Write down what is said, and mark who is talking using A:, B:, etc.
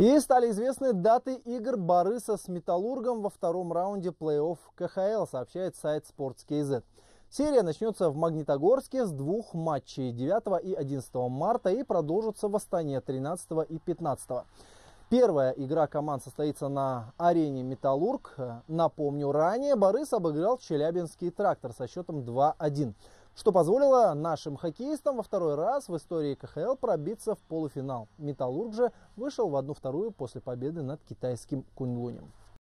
A: И стали известны даты игр Барыса с Металлургом во втором раунде плей-офф КХЛ, сообщает сайт Sports.kz. Серия начнется в Магнитогорске с двух матчей 9 и 11 марта и продолжится в Астане 13 и 15. Первая игра команд состоится на арене «Металлург». Напомню, ранее Борис обыграл Челябинский трактор со счетом 2-1 что позволило нашим хоккеистам во второй раз в истории КХЛ пробиться в полуфинал. «Металлург» же вышел в одну-вторую после победы над китайским Куньлунем.